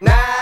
Now.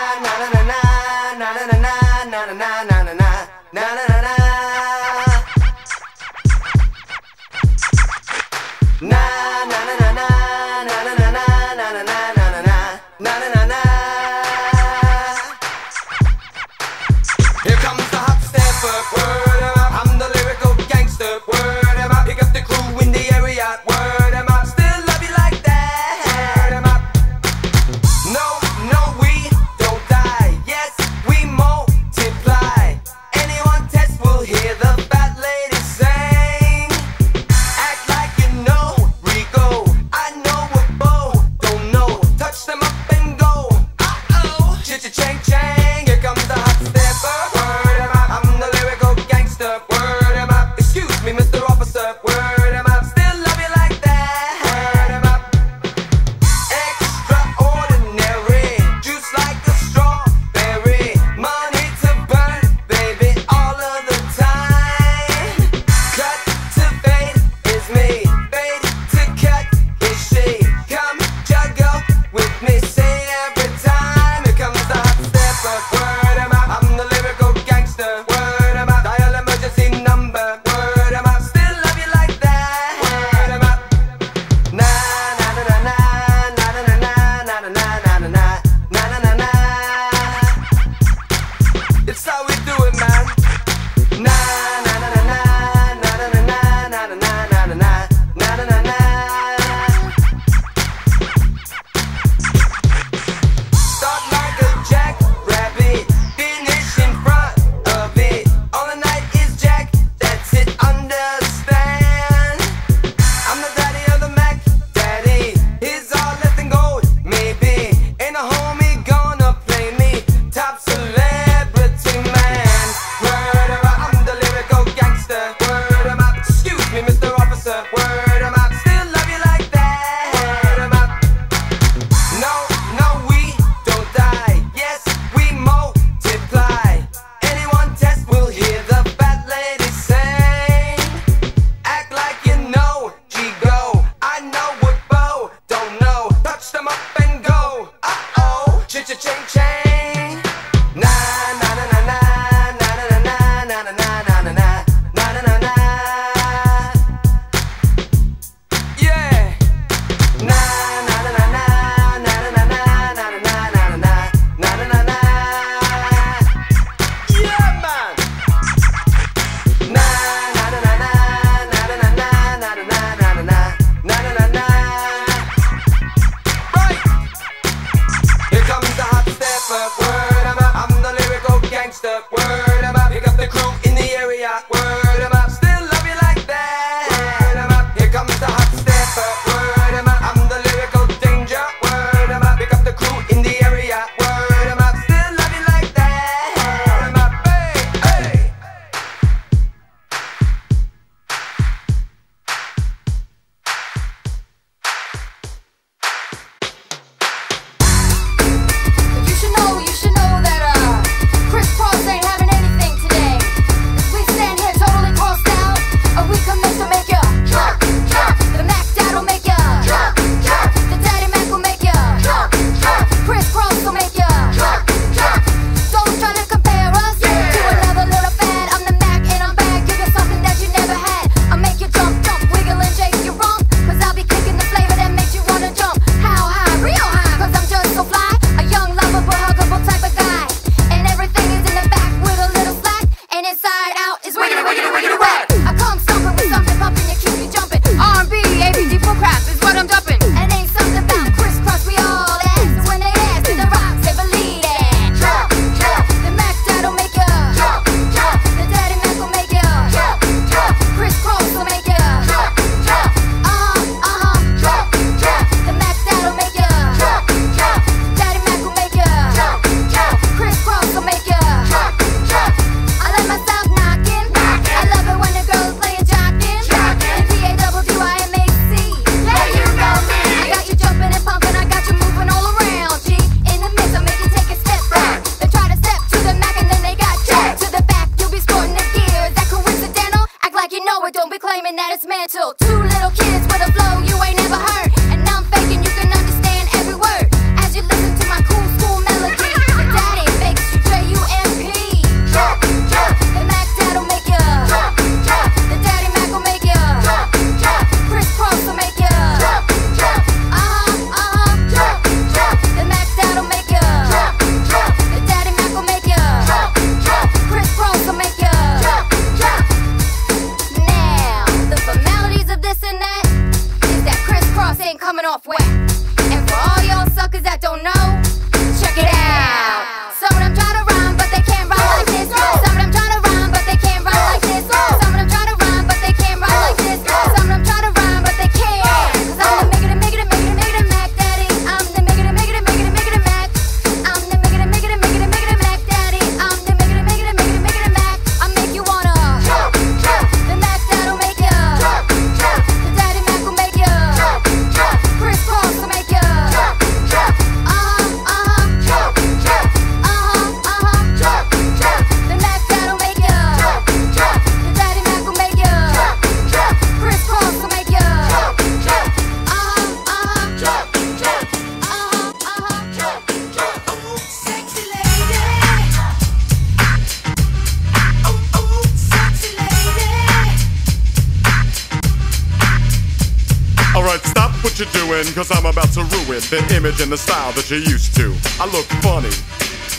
You're doing, cause I'm about to ruin the image and the style that you're used to. I look funny.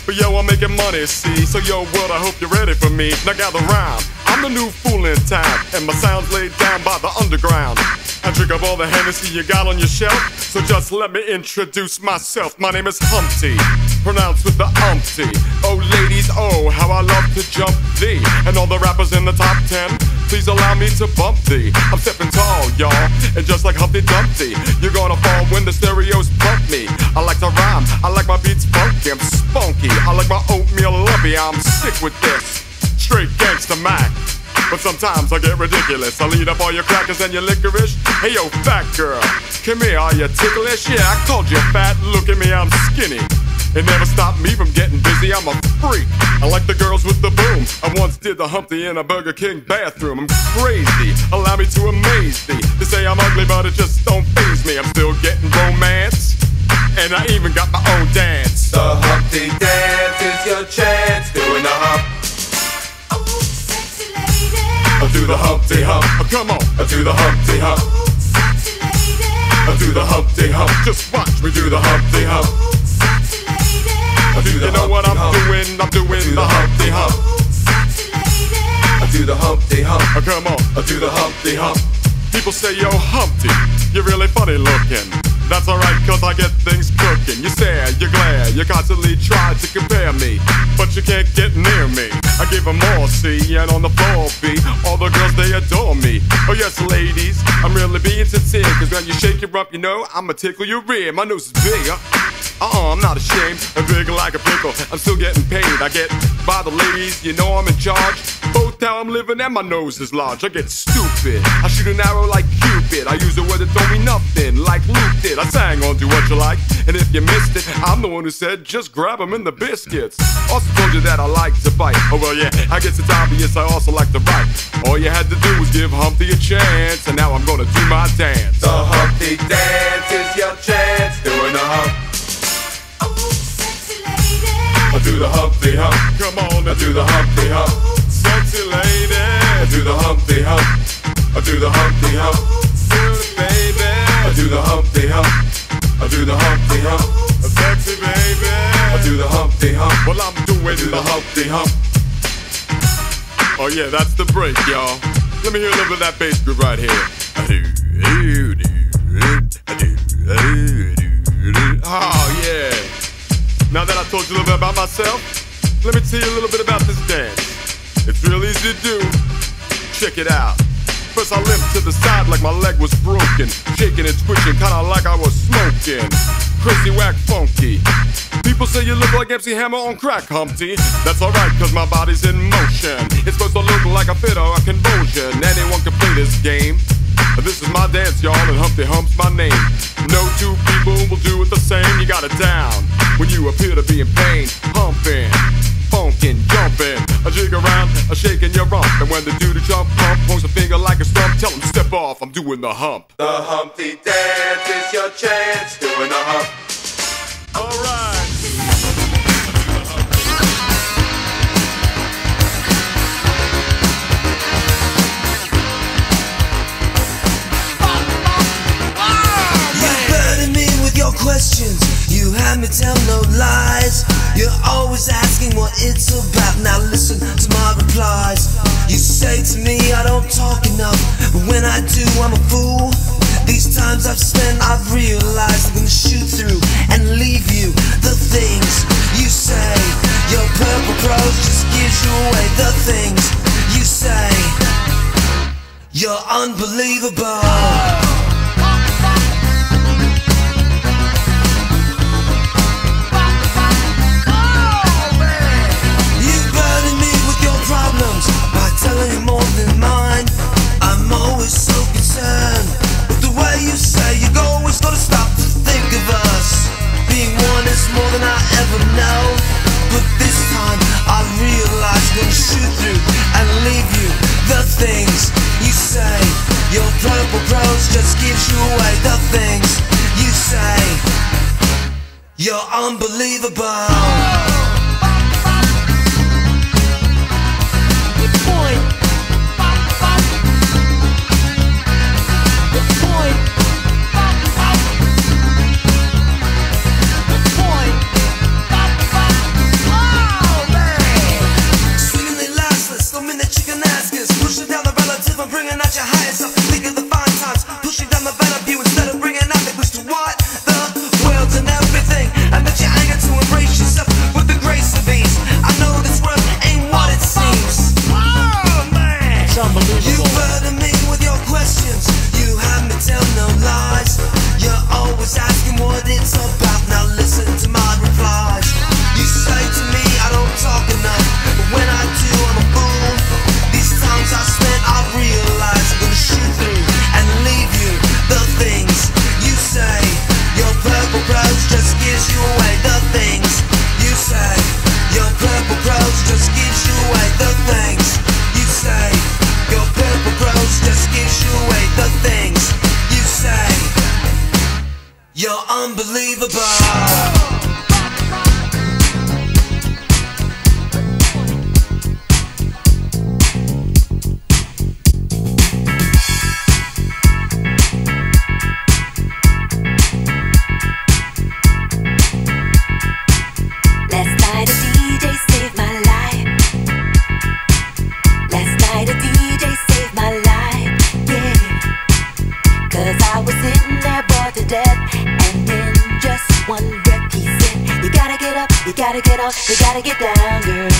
But yo, I'm making money, see? So yo, world, I hope you're ready for me. Now gather round. I'm the new fool in town, and my sound's laid down by the underground. I drink up all the Hennessy you got on your shelf, so just let me introduce myself. My name is Humpty, pronounced with the umpty. Oh, ladies, oh, how I love to jump thee. And all the rappers in the top ten, please allow me to bump thee. I'm stepping tall, y'all, and just like Humpty Dumpty, you're gonna fall when the stereos bump me. I like to rhyme, I like my beats funky, I'm spunky. I like my oatmeal lumpy, I'm sick with this. Straight gangsta Mac. But sometimes I get ridiculous. I lead up all your crackers and your licorice. Hey yo, fat girl, come here, are you ticklish? Yeah, I called you fat. Look at me, I'm skinny. It never stopped me from getting busy. I'm a freak. I like the girls with the boom. I once did the Humpty in a Burger King bathroom. I'm crazy. Allow me to amaze thee. They say I'm ugly, but it just don't phase me. I'm still getting romance. And I even got my own dance. The Humpty Dance is your chance. Doing the hump. Oh, sexy lady. I do the Humpty Hump. Oh, come on. I do the Humpty Hump. Oh, sexy lady. I do the Humpty Hump. Just watch me do the Humpty Hump. Sexy lady. I do, you know what I'm Hump. doing? I'm doing do the the Humpty Hump. I do the Humpty Hump. Oh, come on. I do the Humpty Hump. People say, yo, Humpty, you're really funny looking. That's alright, cause I get things cooking. You're sad, you're glad, you constantly try to compare me, but you can't get near me. I give them all C, and on the floor B, all the girls they adore me. Oh, yes, ladies, I'm really being sincere, cause when you shake your rump, you know, I'ma tickle your rear. My nose is bigger. Uh, uh-uh, I'm not ashamed. I'm big like a pickle. I'm still getting paid. I get by the ladies, you know I'm in charge. Both how I'm living and my nose is large. I get stupid. I shoot an arrow like Cupid. I use a word that don't mean nothing, like looptid. I sang on Doowutchyalike, and if you missed it, I'm the one who said just grab 'em in the biscuits. Also told you that I like to bite. Oh well, yeah, I guess it's obvious I also like to write. All you had to do was give Humpty a chance, and now I'm gonna do my dance. The Humpty Dance is your chance. Doing the hump. Oh, sexy lady. I do the Humpty Hump. Come on, I do the Humpty Hump. Sexy lady. I do the Humpty Hump. I do the Humpty Hump. sexy baby. I do the Humpty Hump. I do the Humpty Hump. Sexy baby. I do the Humpty Hump. Well, I'm doing do the Humpty Hump. Oh yeah, that's the break, y'all. Let me hear a little bit of that bass groove right here. Oh yeah. Now that I told you a little bit about myself, let me tell you a little bit about this dance. It's real easy to do. Check it out. First I limped to the side like my leg was broken, shaking and twitching, kinda like I was smoking. Crazy whack funky. People say you look like MC Hammer on crack, Humpty. That's alright, cause my body's in motion. It's supposed to look like a fit or a convulsion. Anyone can play this game. This is my dance, y'all, and Humpty Hump's my name. No two people will do it the same. You got it down when you appear to be in pain. Humping, funkin', jumping, a jig around, a shaking your rump. And when the dude a jump pump points a finger like a stump, tell him step off. I'm doing the hump. The Humpty Dance is your chance. Doing the hump. Alright. You burden me with your questions. You have me tell no lies. You're always asking what it's about. Now listen to my replies. You say to me I don't talk enough, but when I do, I'm a fool. These times I've spent, I've realized I'm gonna shoot through and leave you the things you say. Your purple prose just gives you away the things you say. You're unbelievable. But this time I realize gonna shoot through and leave you the things you say. Your purple prose just gives you away the things you say. You're unbelievable. Off, you gotta get down, girl.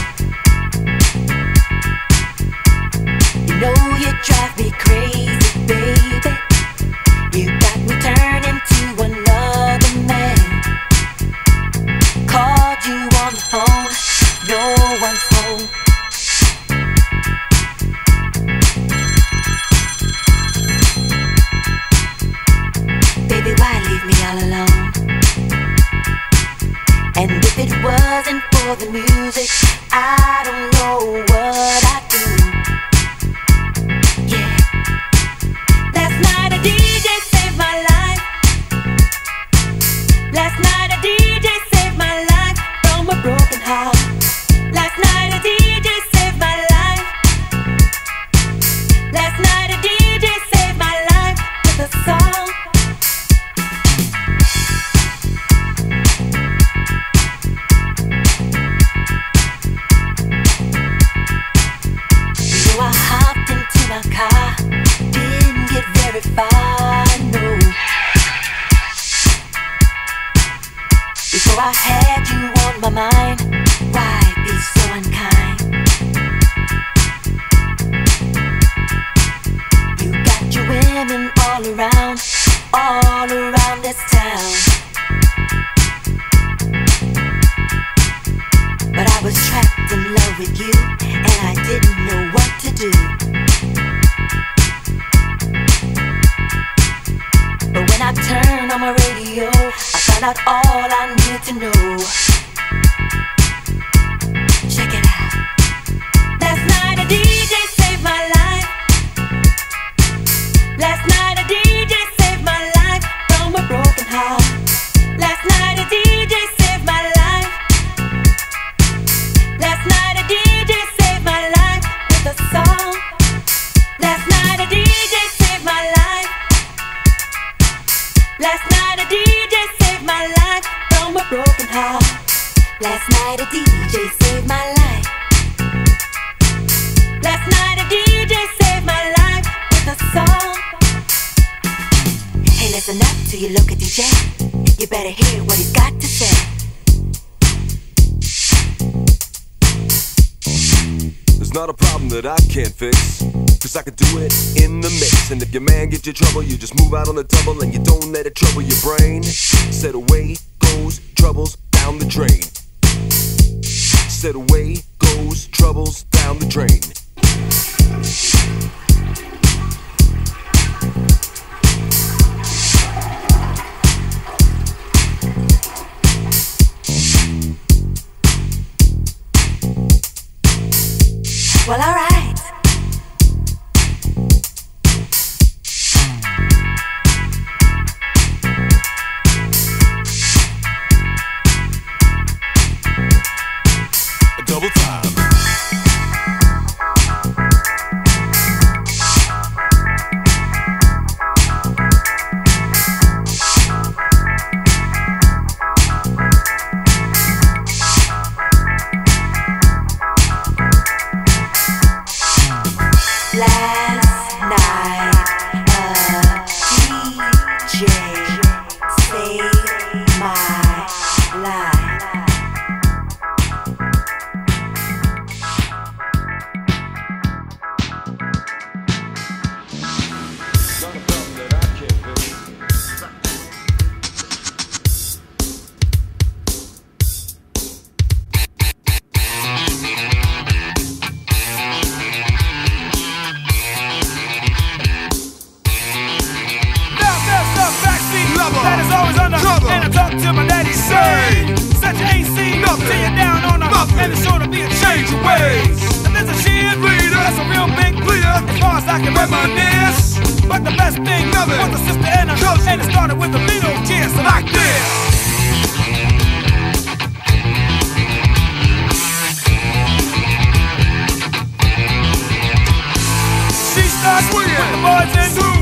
Well, alright.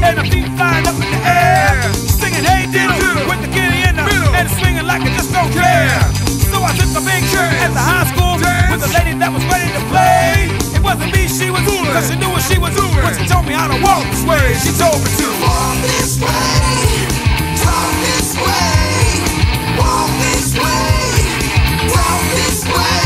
And I'm feet flying up in the air. Singing hey diddle With the kitty in the middle. And swinging like I just don't care. So I took big the high school With a lady that was ready to play. It wasn't me she was she knew what she was But she told me walk this way. She told me to Walk this way. This way. Walk this way. This way.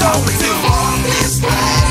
Way. She told me this way,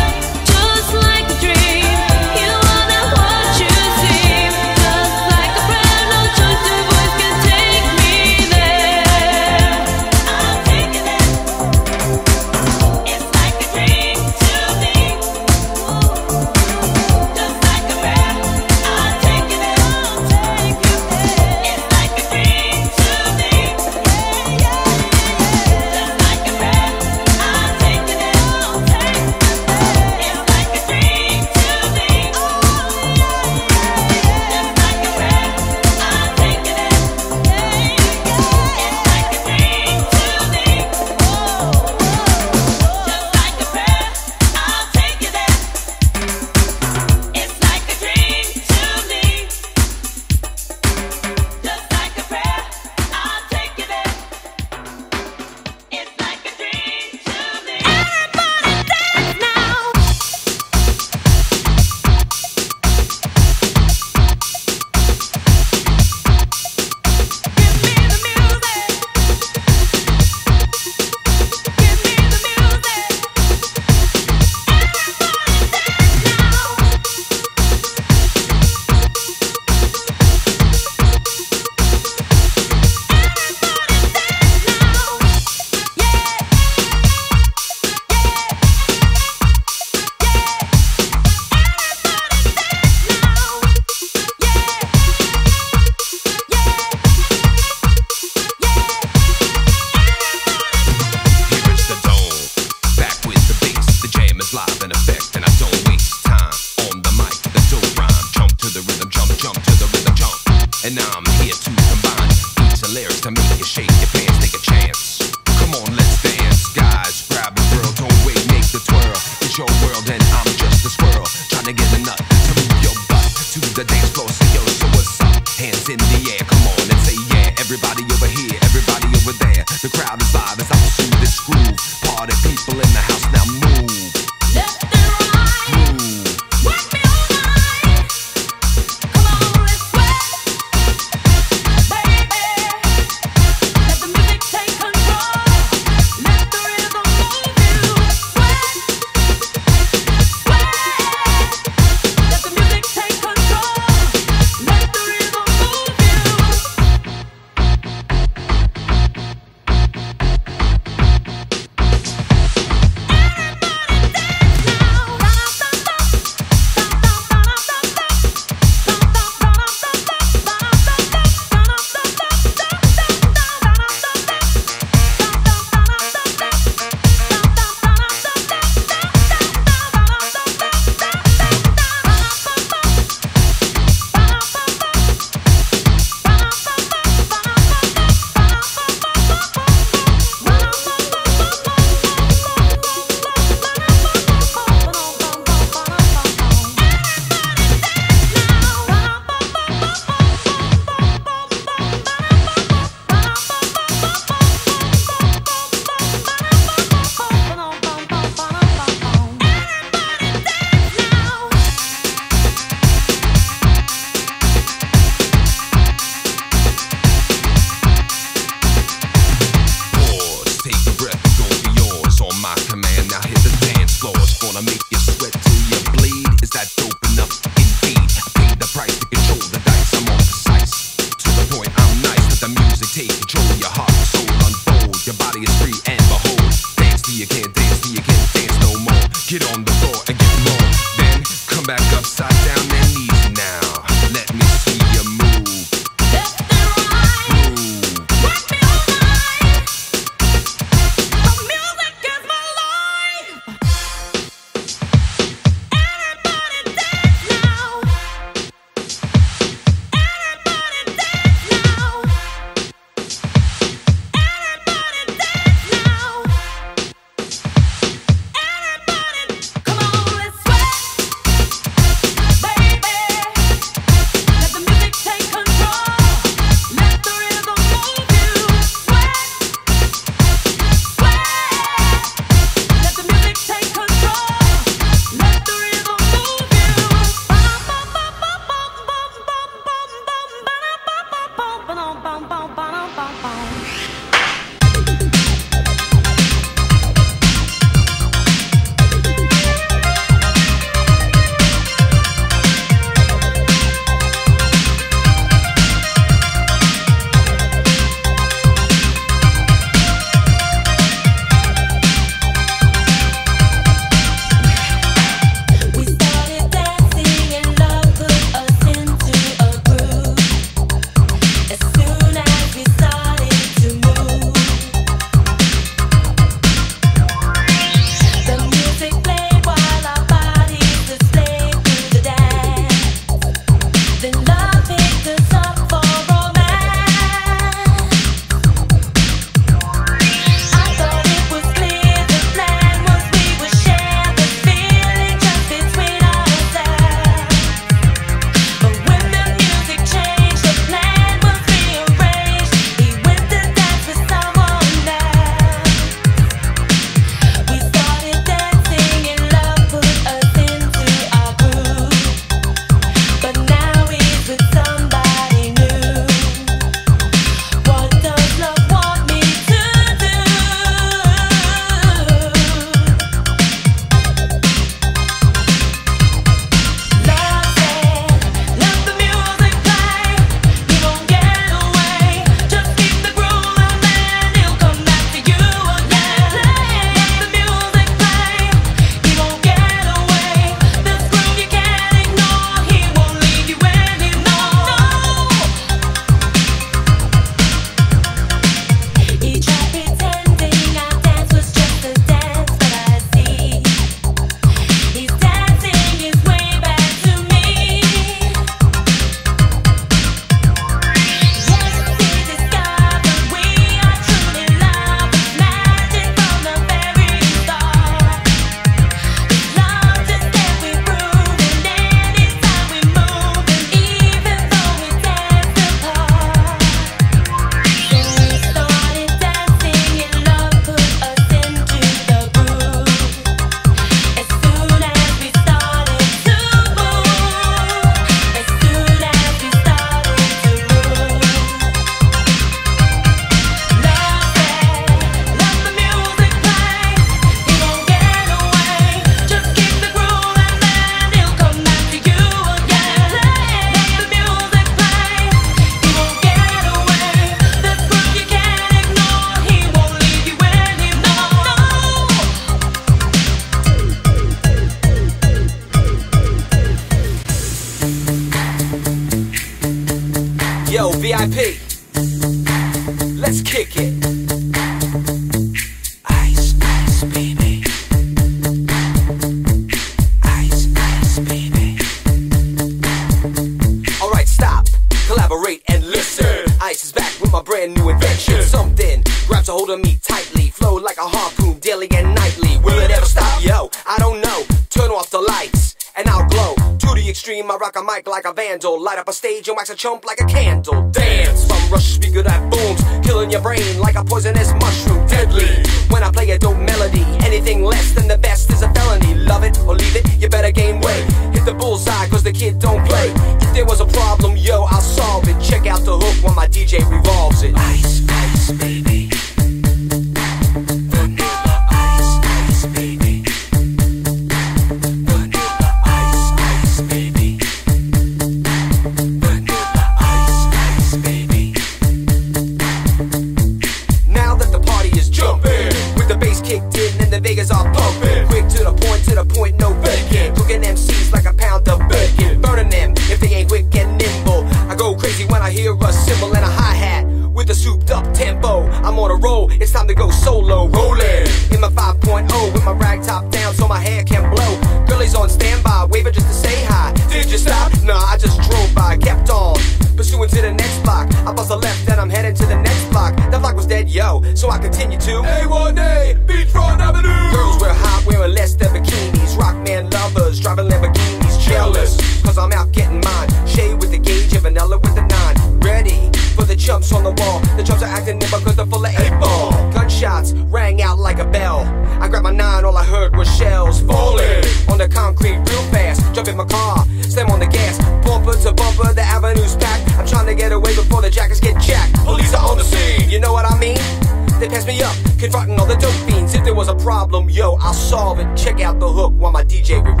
Yo, I'll solve it. Check out the hook while my DJ reviews.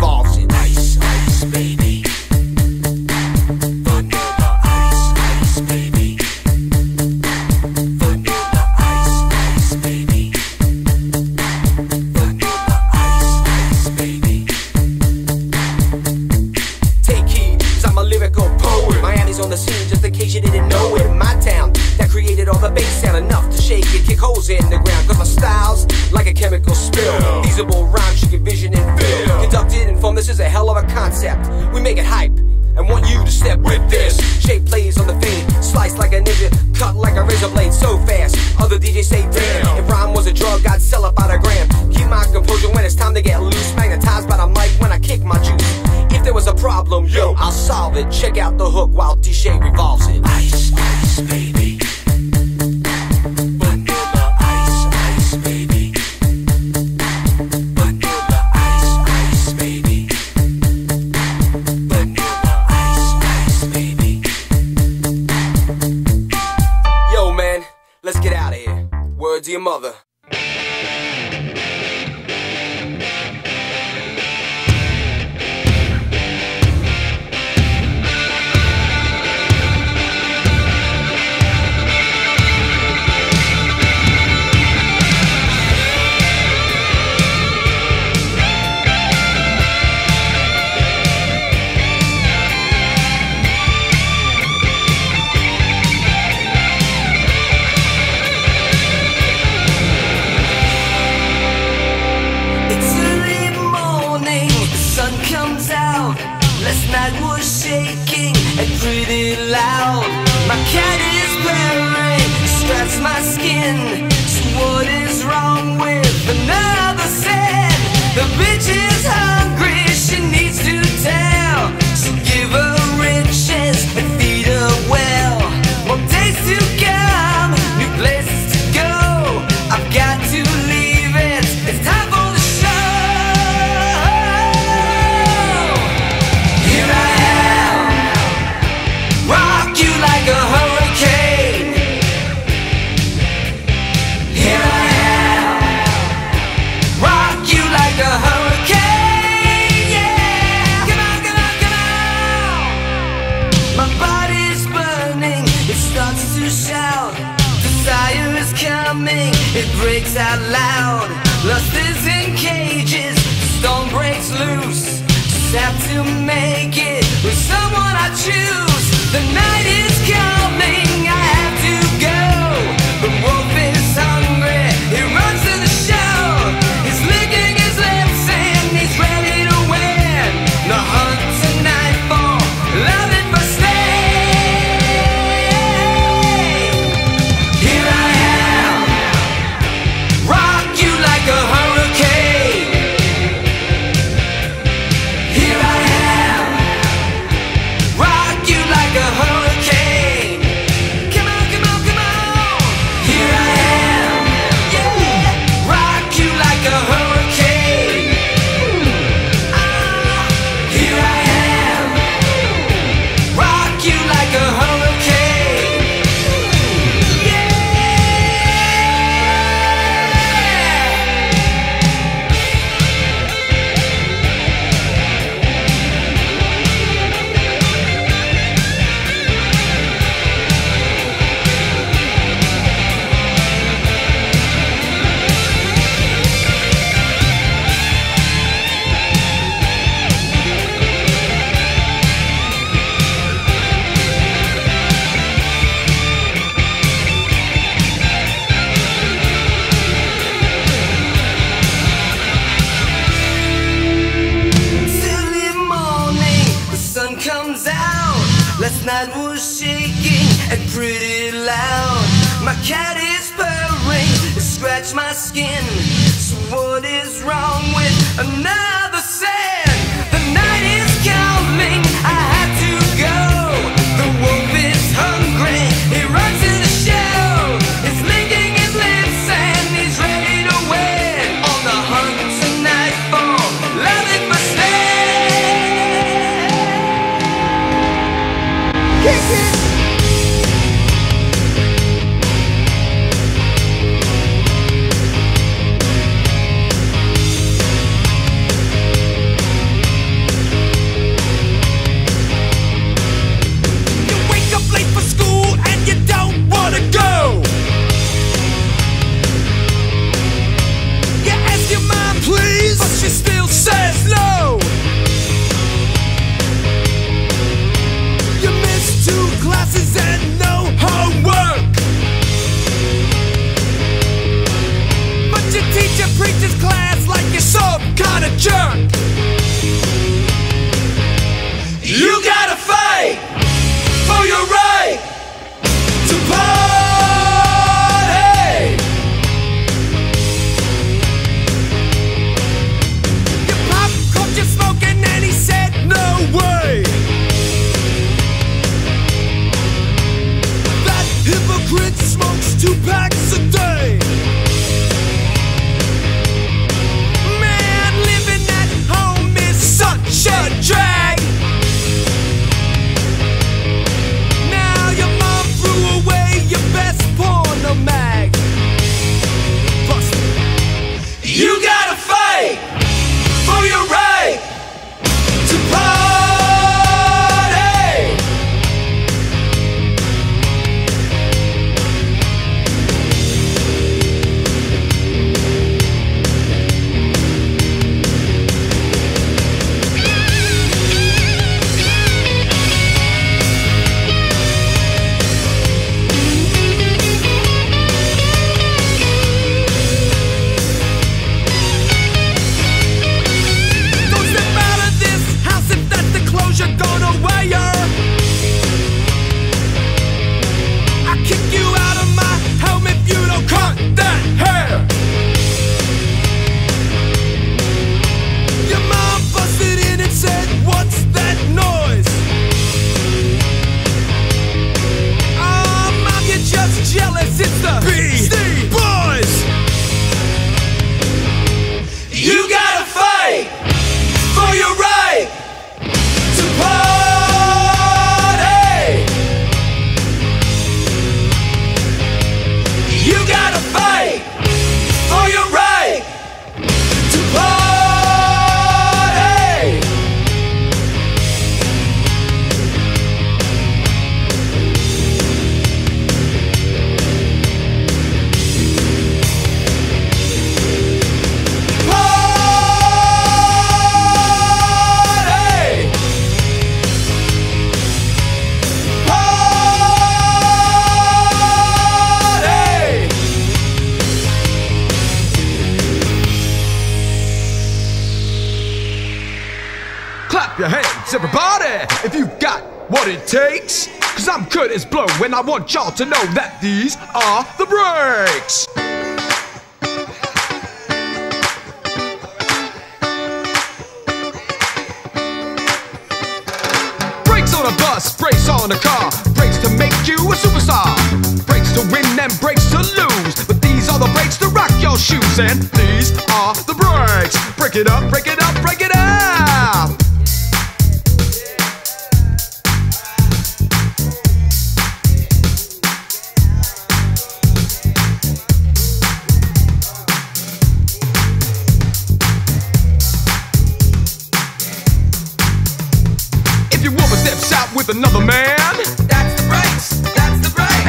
unspeakable I want y'all to know that these are the breaks. Brakes on a bus, brakes on a car, brakes to make you a superstar. Brakes to win and brakes to lose. But these are the brakes to rock your shoes, and these are the breaks. Break it up, break it up,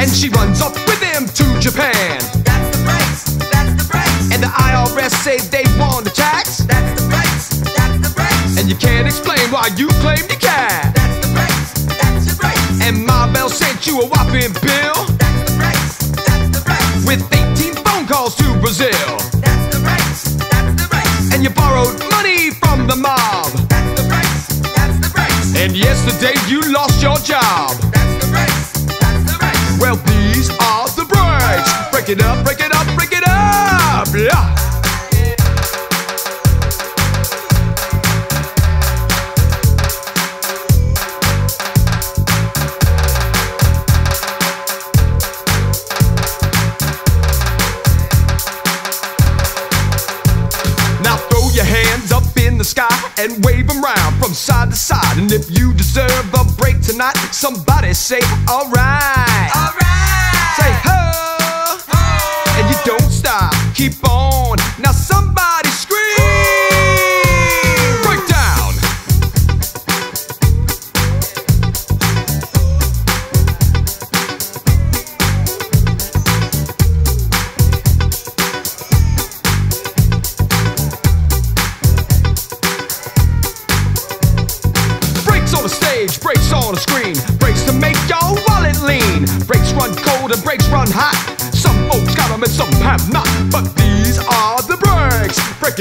and she runs off with him to Japan. That's the price, that's the price. And the IRS say they want the tax. That's the price, that's the price. And you can't explain why you claim the cash. That's the price, that's the price. And Ma Bell sent you a whopping bill. That's the price, that's the price. With 18 phone calls to Brazil. That's the price, that's the price. And you borrowed money from the mob. That's the price, that's the price. And yesterday you lost your job. it up, break it up, break it up. Yeah. the sky and wave them round from side to side. And if you deserve a break tonight, somebody say, Alright. Alright.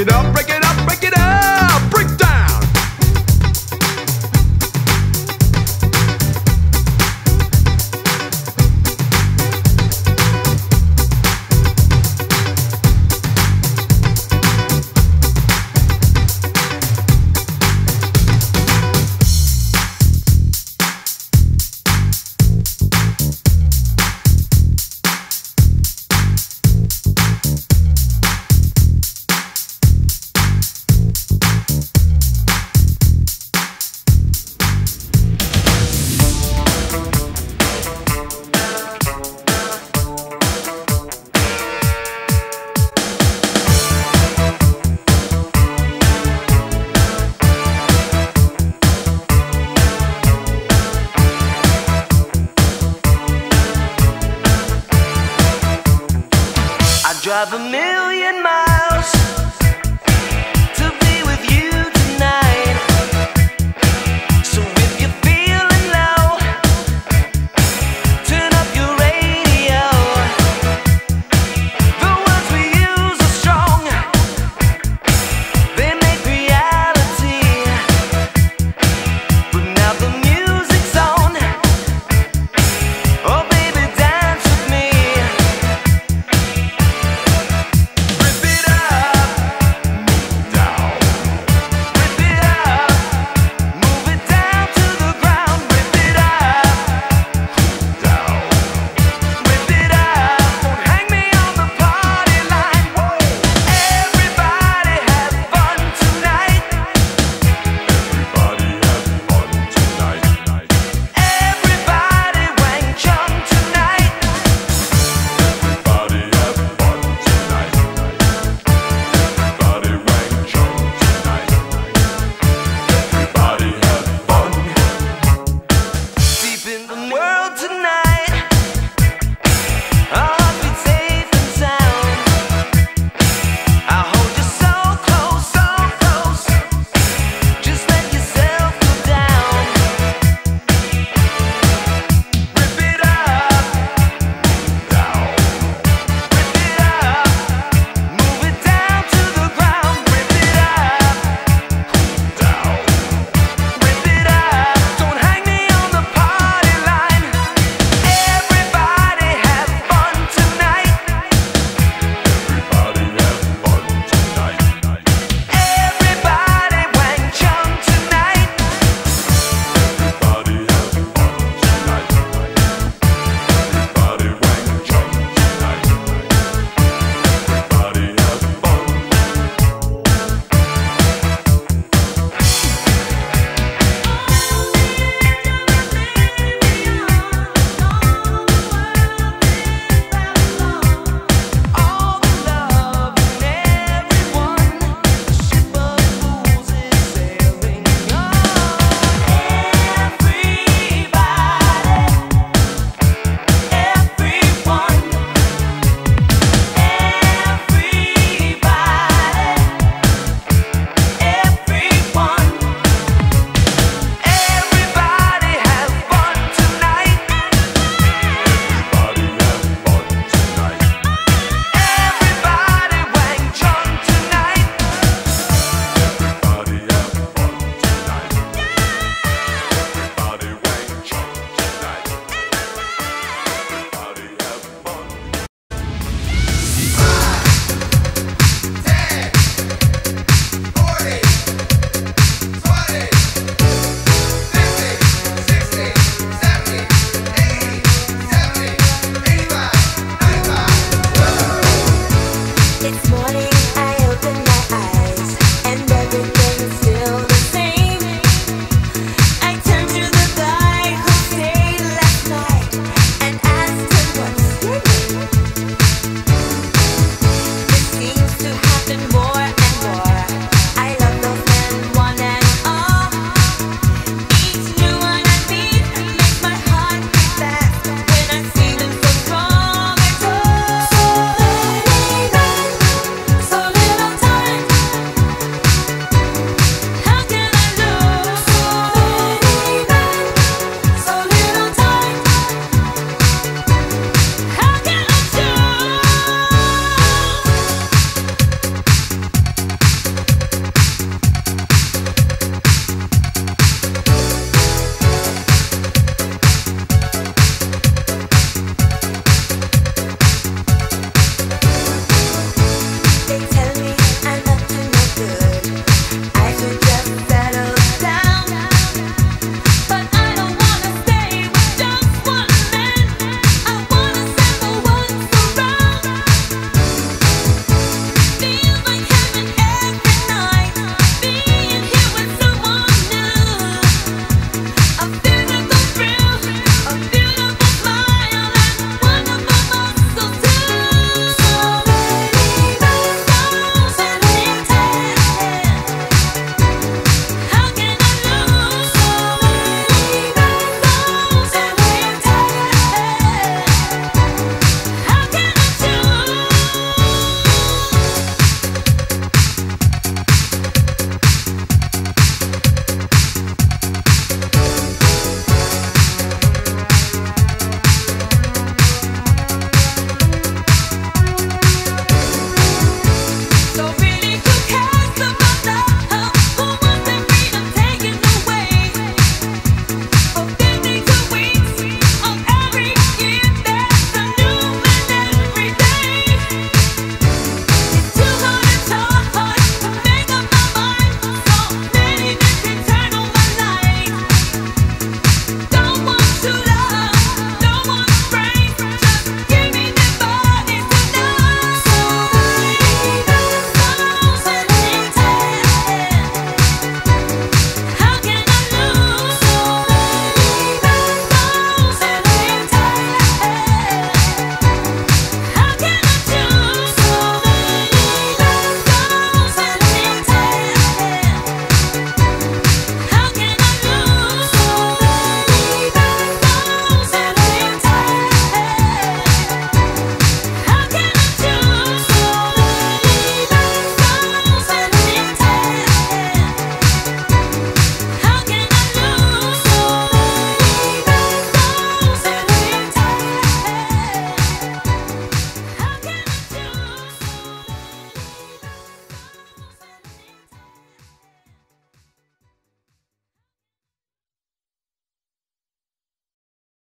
it up, break it up.